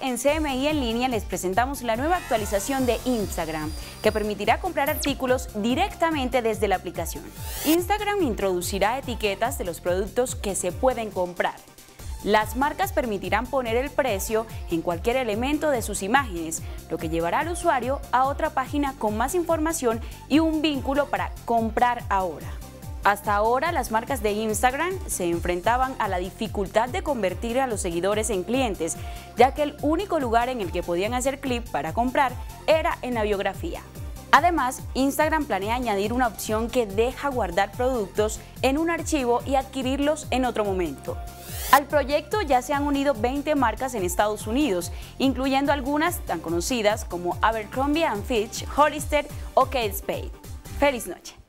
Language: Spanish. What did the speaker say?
en CMI en línea les presentamos la nueva actualización de Instagram, que permitirá comprar artículos directamente desde la aplicación. Instagram introducirá etiquetas de los productos que se pueden comprar. Las marcas permitirán poner el precio en cualquier elemento de sus imágenes, lo que llevará al usuario a otra página con más información y un vínculo para comprar ahora. Hasta ahora las marcas de Instagram se enfrentaban a la dificultad de convertir a los seguidores en clientes, ya que el único lugar en el que podían hacer clip para comprar era en la biografía. Además, Instagram planea añadir una opción que deja guardar productos en un archivo y adquirirlos en otro momento. Al proyecto ya se han unido 20 marcas en Estados Unidos, incluyendo algunas tan conocidas como Abercrombie Fitch, Hollister o Kate Spade. ¡Feliz noche!